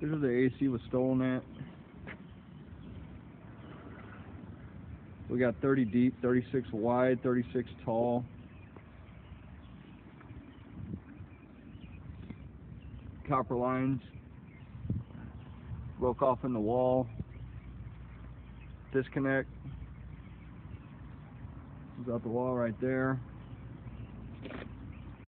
This is the AC was stolen at. We got 30 deep, 36 wide, 36 tall. Copper lines broke off in the wall. Disconnect. Is out the wall right there.